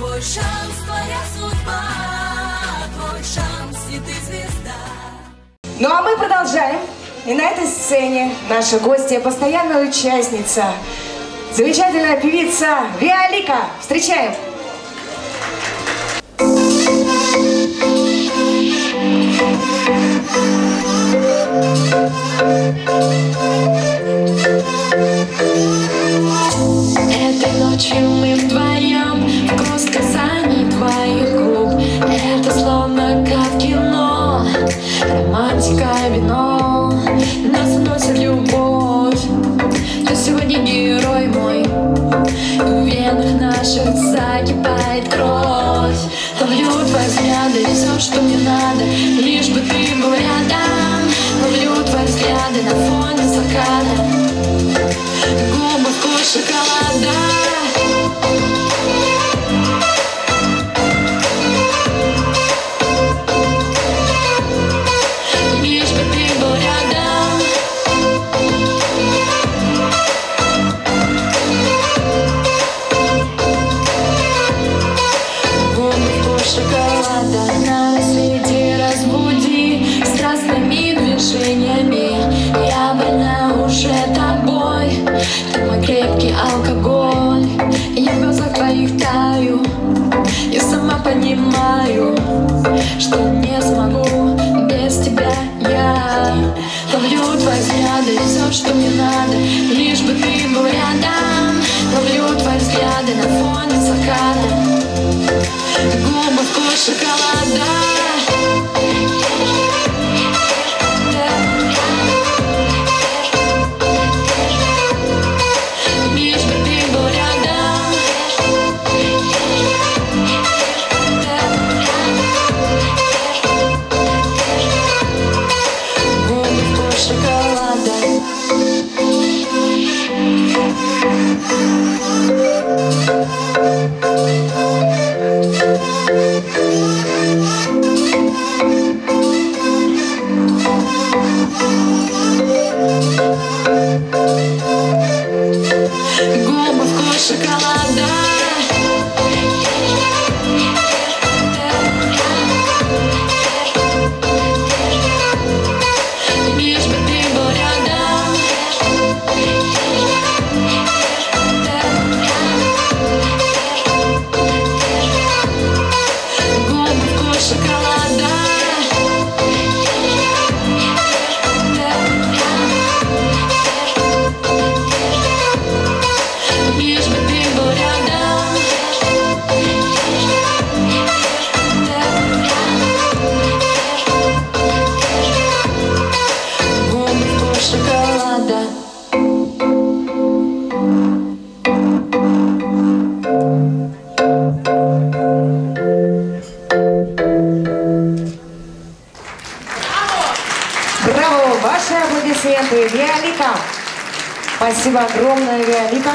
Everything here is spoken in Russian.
Твой шанс, твоя судьба, твой шанс, и ты звезда. Ну а мы продолжаем. И на этой сцене наша гостья, постоянная участница, замечательная певица Виолика. Встречаем! Ловлю твои взгляды, все, что мне надо Лишь бы ты был рядом. Ловлю твои взгляды на фоне крепкий алкоголь. Я в глазах твоих таю Я сама понимаю Что не смогу без тебя я. Ловлю твои взгляды, все, что мне надо Лишь бы ты был рядом. Ловлю твои взгляды на фоне заката Губы вкус шоколада аплодисменты, Виолика! Спасибо огромное, Виолика.